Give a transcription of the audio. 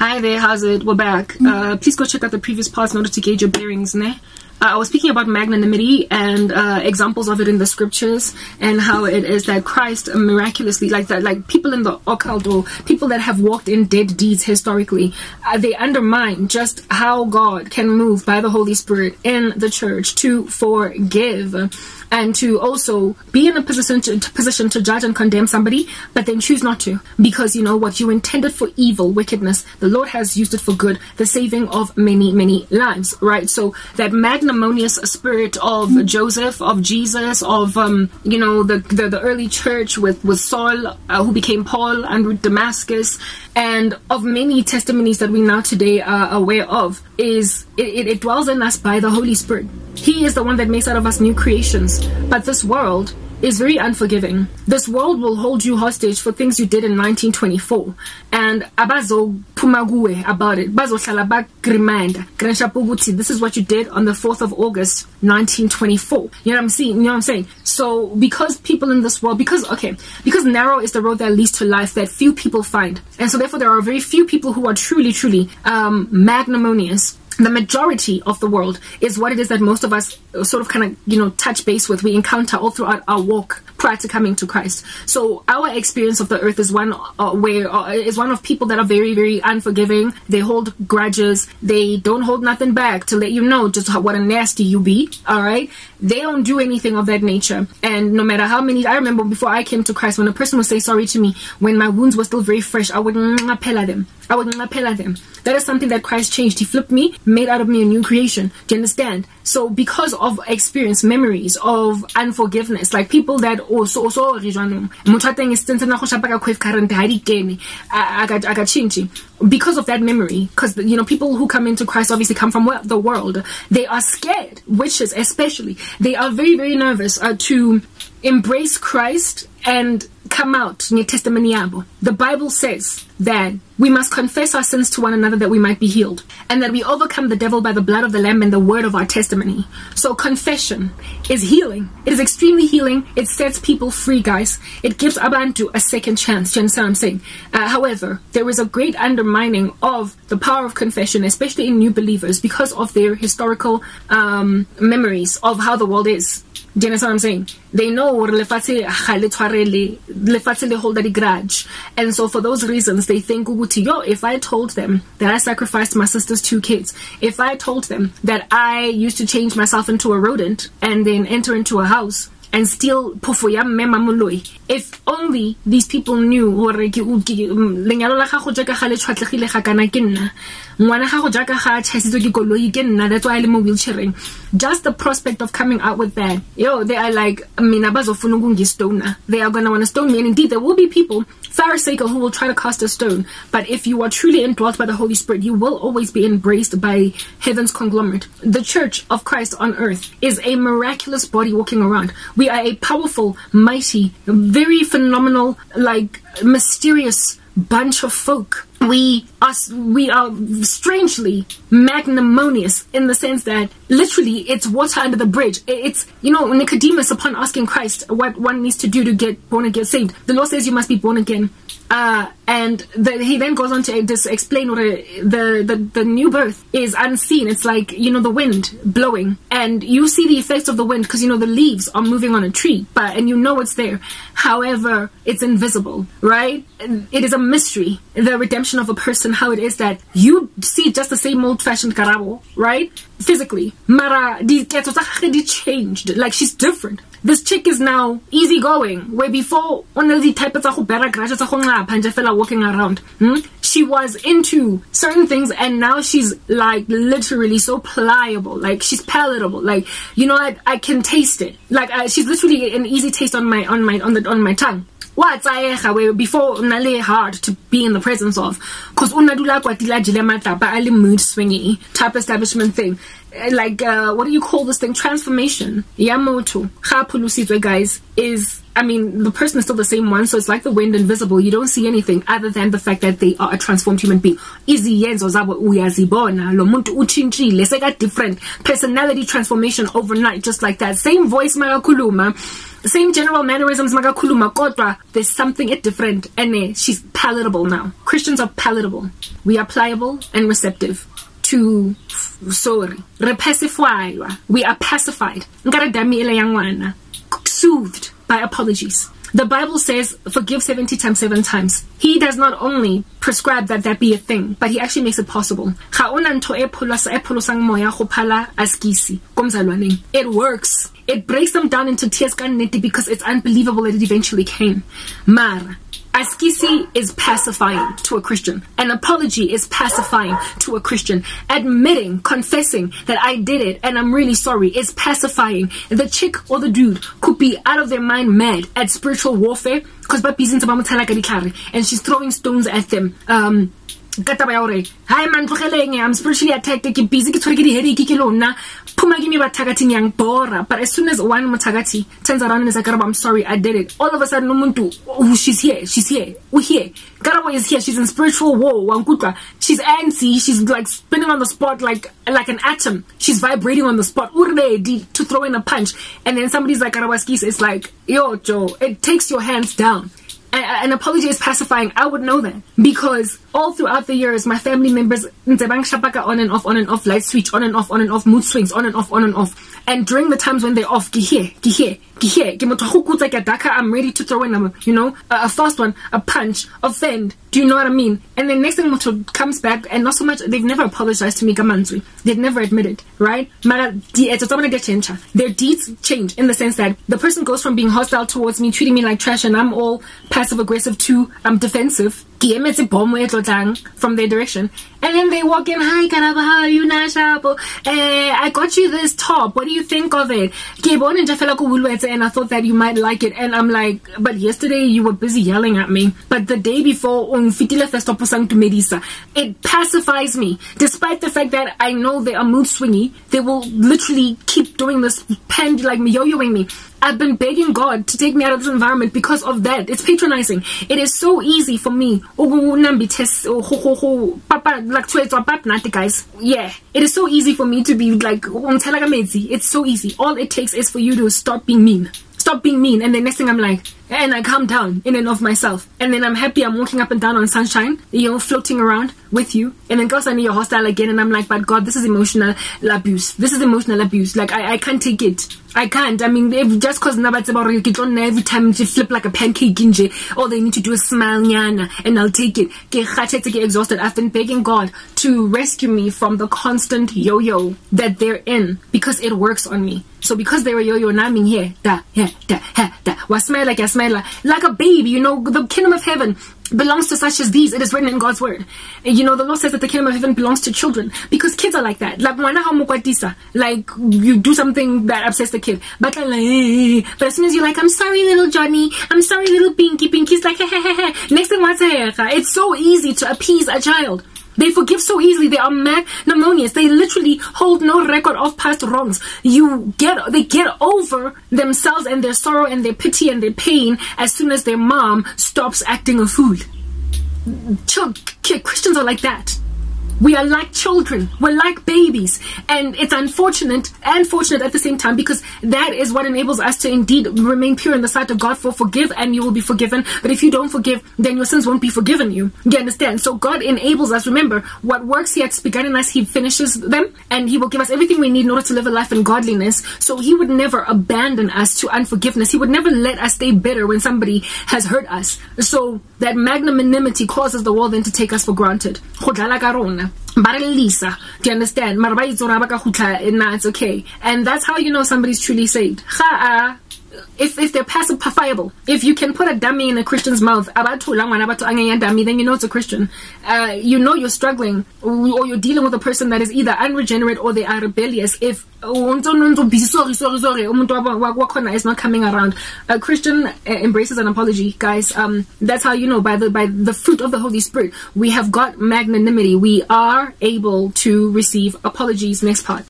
Hi there, how's it? We're back. Uh, please go check out the previous parts in order to gauge your bearings, ne? I was speaking about magnanimity and uh, examples of it in the scriptures and how it is that Christ miraculously, like that, like people in the occult or people that have walked in dead deeds historically, uh, they undermine just how God can move by the Holy Spirit in the church to forgive and to also be in a position to, position to judge and condemn somebody, but then choose not to. Because you know what? You intended for evil, wickedness, the Lord has used it for good, the saving of many, many lives, right? So that magnanimous spirit of Joseph, of Jesus, of um, you know the, the, the early church with with Saul, uh, who became Paul, and with Damascus, and of many testimonies that we now today are aware of, is it, it dwells in us by the Holy Spirit. He is the one that makes out of us new creations. But this world is very unforgiving. This world will hold you hostage for things you did in 1924. And abazo about it. Bazo remind. This is what you did on the 4th of August, 1924. You know what I'm saying? You know what I'm saying? So because people in this world, because, okay, because narrow is the road that leads to life that few people find. And so therefore there are very few people who are truly, truly, um, magnanimous the majority of the world is what it is that most of us sort of kind of you know touch base with. We encounter all throughout our walk prior to coming to christ. So our experience of the earth is one uh, where uh, is one of people that are very very unforgiving. They hold grudges. They don't hold nothing back to let you know just how, what a nasty you be all right? They don't do anything of that nature. And no matter how many i remember before i came to christ when a person would say sorry to me when my wounds were still very fresh i would ngapela them i would ngapela them. That is something that christ changed. He flipped me made out of me a new creation. Do you understand? So because of experience memories of unforgiveness like people that also also re jwanong motho a teng e na go ka quiff current ha di kene. A ka change because of that memory because you know people who come into Christ obviously come from the world. They are scared witches especially. They are very very nervous uh, to embrace Christ and come out in testimony the bible says that we must confess our sins to one another that we might be healed and that we overcome the devil by the blood of the lamb and the word of our testimony. So confession is healing. It is extremely healing. It sets people free guys. It gives abantu a second chance. Do you understand what i'm saying? Uh, however there is a great undermining of the power of confession especially in new believers because of their historical um, memories of how the world is. Do you understand what I'm saying? They know lefatshe le hold a grudge. And so for those reasons they think ukuthi yo if I told them that I sacrificed my sister's two kids, if I told them that I used to change myself into a rodent and then enter into a house and still if only these people knew mm, koloi ke nna that's why le mo wheelchaireng. Just the prospect of coming out with that. Yo they are like mina bazofuna ukungistona they are gonna want to stone me and indeed there will be people pharisaical who will try to cast a stone. But if you are truly indwelt by the holy spirit you will always be embraced by heaven's conglomerate. The church of christ on earth is a miraculous body walking around we are a powerful mighty very phenomenal like mysterious bunch of folk we are we are strangely magnanimous in the sense that literally it's water under the bridge it's you know nicodemus upon asking christ what one needs to do to get born again saved the lord says you must be born again uh, and the, he then goes on to just explain what a, the, the the new birth is unseen. It's like you know the wind blowing, and you see the effects of the wind because you know the leaves are moving on a tree, but and you know it's there. However, it's invisible, right? It is a mystery. The redemption of a person, how it is that you see just the same old-fashioned karabo, right? Physically, mara di changed. Like she's different. This chick is now easygoing. Where before one of the type of walking around. Hmm? she was into certain things and now she's like literally so pliable. Like she's palatable. Like you know I, I can taste it. Like she's literally an easy taste on my on my on the on my tongue What's where before nale hard to be in the presence of because unadula kwatila jile matapa ali mood swingy type establishment thing like uh, what do you call this thing transformation yamoto ga guys is I mean, the person is still the same one, so it's like the wind invisible. You don't see anything other than the fact that they are a transformed human being. Iziyenzo zabo uyazibona. Lo muntu uchintshile. Seka different personality transformation overnight, just like that. Same voice makakhuluma same general mannerisms makakhuluma kodwa there's something different and eh, she's palatable now. Christians are palatable. We are pliable and receptive to sorry re we are pacified. Nkare dami ya soothed by apologies the Bible says, forgive 70 times, seven times. He does not only prescribe that that be a thing, but he actually makes it possible. It works. It breaks them down into tears because it's unbelievable that it eventually came. Mar, Askisi is pacifying to a Christian. An apology is pacifying to a Christian. Admitting, confessing that I did it and I'm really sorry is pacifying. The chick or the dude could be out of their mind mad at spiritual warfare because and she's throwing stones at them. Um, ka taba ya gore hi man tlogeleng i'm spiritually attacked ke busy ke tshwere ke di-headache ke lona. Phuma ke me bathakathing yang bora but as soon as one mothakathi turns around and is like i'm sorry i did it. All of a sudden umuntu oh, she's here she's here we're here. Karabo is here she's in spiritual war wankutla she's antsy she's like spinning on the spot like like an atom. She's vibrating on the spot. Ready to throw in a punch. And then somebody's like Karawaskis it's like yo joe it takes your hands down an apology is pacifying, I would know that because all throughout the years, my family members on and off, on and off, light switch, on and off, on and off, mood swings, on and off, on and off. And during the times when they're off, gihe, gihe, gihe, I'm ready to throw in you know, a, a fast one, a punch, offend. Do you know what I mean? And then next thing Moto comes back and not so much, they've never apologized to me, Gamanzui. They've never admitted, right? Their deeds change in the sense that the person goes from being hostile towards me, treating me like trash, and I'm all passive aggressive to I'm um, defensive from their direction. And then they walk in, hi Karabo, how are you Nasha? Eh, I got you this top. What do you think of it? And I thought that you might like it. And I'm like, but yesterday you were busy yelling at me. But the day before, it pacifies me. Despite the fact that I know they are mood swingy, they will literally keep doing this, pen like me, yo-yoing me. I've been begging God to take me out of this environment because of that. It's patronizing. It is so easy for me. Oh, guys. Yeah. It is so easy for me to be like, it's so easy. All it takes is for you to stop being mean stop being mean. And the next thing I'm like, and I calm down in and of myself. And then I'm happy I'm walking up and down on sunshine, you know, floating around with you. And then God suddenly you're hostile again. And I'm like, but God, this is emotional abuse. This is emotional abuse. Like, I, I can't take it. I can't. I mean, just because every time you flip like a pancake all they need to do is smile nyana and I'll take it. Get exhausted. I've been begging God to rescue me from the constant yo-yo that they're in because it works on me. So because they were yo-yo, now I'm in here, da, da, ha, da. Wasmela, like smell like a baby. You know, the kingdom of heaven belongs to such as these. It is written in God's word. You know, the Lord says that the kingdom of heaven belongs to children because kids are like that. Like like you do something that upsets the kid, but like, eh. but as soon as you're like, I'm sorry, little Johnny, I'm sorry, little Pinky. Pinky's like, hey, hey, hey. Next thing, what's It's so easy to appease a child. They forgive so easily. They are magnanimous. They literally hold no record of past wrongs. You get, they get over themselves and their sorrow and their pity and their pain as soon as their mom stops acting a fool. Christians are like that. We are like children. We're like babies. And it's unfortunate and fortunate at the same time because that is what enables us to indeed remain pure in the sight of God for forgive and you will be forgiven. But if you don't forgive, then your sins won't be forgiven you. You understand? So God enables us. Remember, what works He has begun in us, He finishes them and He will give us everything we need in order to live a life in godliness. So He would never abandon us to unforgiveness. He would never let us stay bitter when somebody has hurt us. So that magnanimity causes the world then to take us for granted ba do you understand? Mara ba itse eh, it's okay. And that's how you know somebody's truly saved if if they're pacifiable, if you can put a dummy in a Christian's mouth, dummy, then you know it's a Christian. Uh, you know you're struggling, or you're dealing with a person that is either unregenerate or they are rebellious. If sorry, sorry, sorry, is not coming around, a Christian uh, embraces an apology, guys. Um, that's how you know by the by the fruit of the Holy Spirit, we have got magnanimity. We are able to receive apologies. Next part.